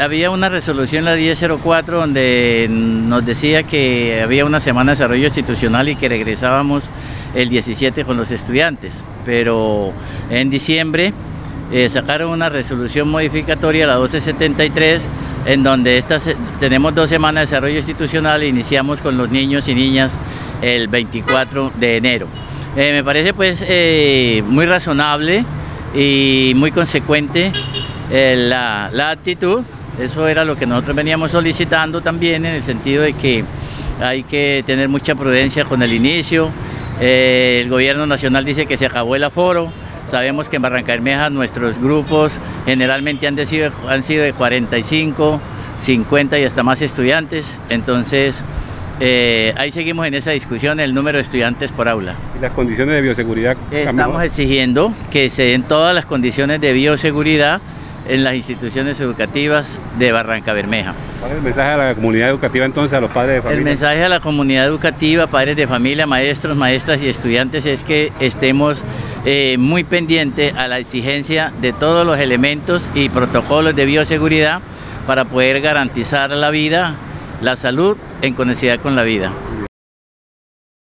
Había una resolución, la 1004, donde nos decía que había una semana de desarrollo institucional y que regresábamos el 17 con los estudiantes, pero en diciembre eh, sacaron una resolución modificatoria, la 1273, en donde estas, tenemos dos semanas de desarrollo institucional e iniciamos con los niños y niñas el 24 de enero. Eh, me parece pues eh, muy razonable y muy consecuente la, la actitud eso era lo que nosotros veníamos solicitando también en el sentido de que hay que tener mucha prudencia con el inicio. Eh, el gobierno nacional dice que se acabó el aforo. Sabemos que en Barranca Bermeja nuestros grupos generalmente han, sido, han sido de 45, 50 y hasta más estudiantes. Entonces, eh, ahí seguimos en esa discusión, el número de estudiantes por aula. ¿Y las condiciones de bioseguridad? Estamos exigiendo que se den todas las condiciones de bioseguridad en las instituciones educativas de Barranca Bermeja. ¿Cuál es el mensaje a la comunidad educativa entonces, a los padres de familia? El mensaje a la comunidad educativa, padres de familia, maestros, maestras y estudiantes es que estemos eh, muy pendientes a la exigencia de todos los elementos y protocolos de bioseguridad para poder garantizar la vida, la salud en conectividad con la vida.